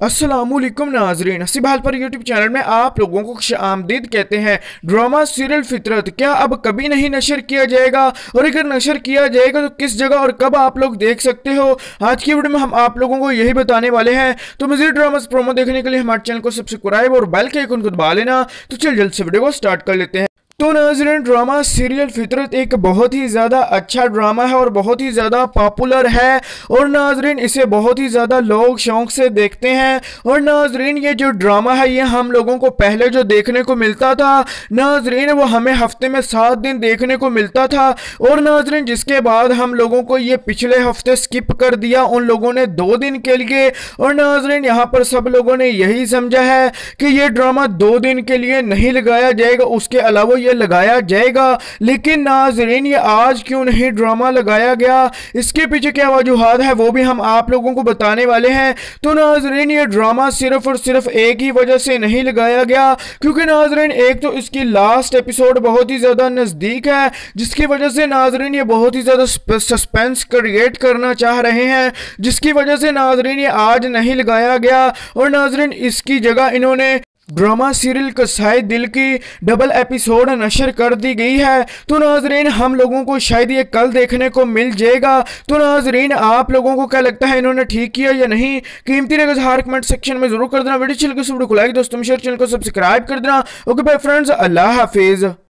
असलम नाजरीन। हसीबाल पर YouTube channel में आप लोगों को खुश आमदीद कहते हैं, ड्रामा सीरियल फितरत, क्या अब कभी नहीं नशर किया जाएगा? और अगर नशर किया जाएगा तो किस जगह और कब आप लोग देख सकते हो? आज की वीडियो में हम आप लोगों को यही बताने वाले हैं तो मजीद ड्रामा प्रोमो देखने के लिए हमारे चैनल को सब्सक्राइब और बेल के आइकन को दबा लेना। तो चल जल्द से वीडियो को स्टार्ट कर लेते हैं। तो नाजरीन, ड्रामा, सीरियल फितरत एक बहुत ही ज़्यादा अच्छा ड्रामा है और बहुत ही ज़्यादा पॉपुलर है। और नाजरीन, इसे बहुत ही ज़्यादा लोग शौक से देखते हैं। और नाजरीन, ये जो ड्रामा है, ये हम लोगों को पहले जो देखने को मिलता था, नाजरीन, वो हमें हफ़्ते में सात दिन देखने को मिलता था। और नाजरीन, जिसके बाद हम लोगों को ये पिछले हफ़्ते स्किप कर दिया, उन लोगों ने दो दिन के लिए। और नाजरीन, यहाँ पर सब लोगों ने यही समझा है कि ये ड्रामा दो दिन के लिए नहीं लगाया जाएगा, उसके अलावा लगाया जाएगा। लेकिन नाजरीन, ये आज क्यों नहीं ड्रामा लगाया गया? इसके पीछे क्या वजूहत है, वो भी हम आप लोगों को बताने वाले हैं। तो नाजरीन, ये ड्रामा सिर्फ़ और सिर्फ़ एक ही वजह से नहीं लगाया गया, क्योंकि नाजरीन, एक तो इसकी लास्ट एपिसोड बहुत ही ज़्यादा नज़दीक है, जिसकी वजह से नाजरीन, ये बहुत ही ज़्यादा सस्पेंस क्रिएट करना चाह रहे हैं, जिसकी वजह से नाजरीन, ये आज नहीं लगाया गया। और नाजरीन, इसकी जगह इन्होंने ड्रामा सीरियल कसाई दिल की डबल एपिसोड नशर कर दी गई है। तो नाजरीन, हम लोगों को शायद ये कल देखने को मिल जाएगा। तो नाजरीन, आप लोगों को क्या लगता है इन्होंने ठीक किया या नहीं? कीमती नगर हर कमेंट सेक्शन में ज़रूर कर देना। वीडियो चल वीडियो को लाइक दोस्तों चैनल को सब्सक्राइब कर देना। ओके बाय फ्रेंड्स अल्लाह हाफिज़।